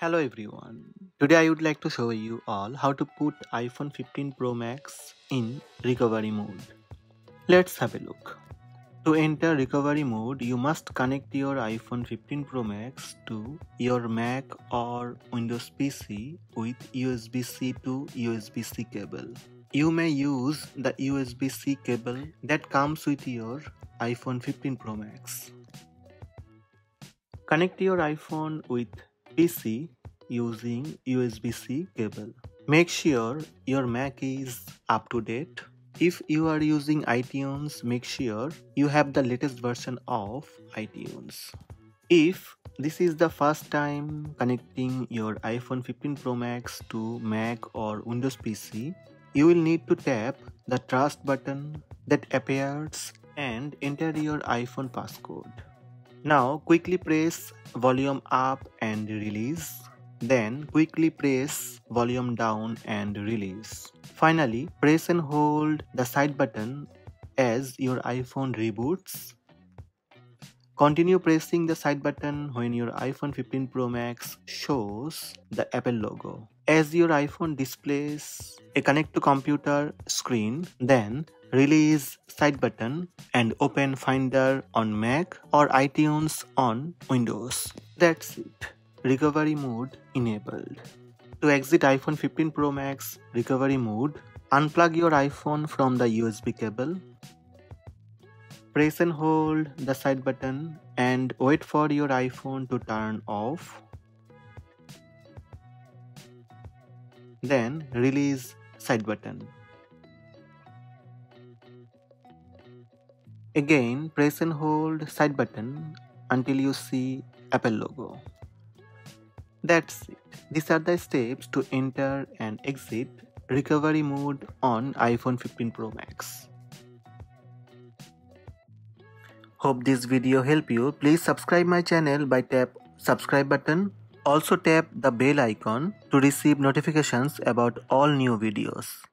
Hello everyone. Today I would like to show you all how to put iPhone 15 Pro Max in recovery mode. Let's have a look. To enter recovery mode, you must connect your iPhone 15 Pro Max to your Mac or Windows PC with USB-C to USB-C cable. You may use the USB-C cable that comes with your iPhone 15 Pro Max. Connect your iPhone with PC using USB-C cable. Make sure your Mac is up to date. If you are using iTunes, make sure you have the latest version of iTunes. If this is the first time connecting your iPhone 15 Pro Max to Mac or Windows PC, you will need to tap the trust button that appears and enter your iPhone passcode. Now quickly press volume up and release. Then quickly press volume down and release. Finally, press and hold the side button as your iPhone reboots. Continue pressing the side button when your iPhone 15 Pro Max shows the Apple logo. As your iPhone displays a connect to computer screen, then release side button and open Finder on Mac or iTunes on Windows. That's it. Recovery mode enabled. To exit iPhone 15 Pro Max recovery mode, unplug your iPhone from the USB cable. Press and hold the side button and wait for your iPhone to turn off. Then release side button. Again, press and hold side button until you see Apple logo. That's it. These are the steps to enter and exit recovery mode on iPhone 15 Pro Max. Hope this video help you. Please subscribe my channel by tap subscribe button. Also tap the bell icon to receive notifications about all new videos.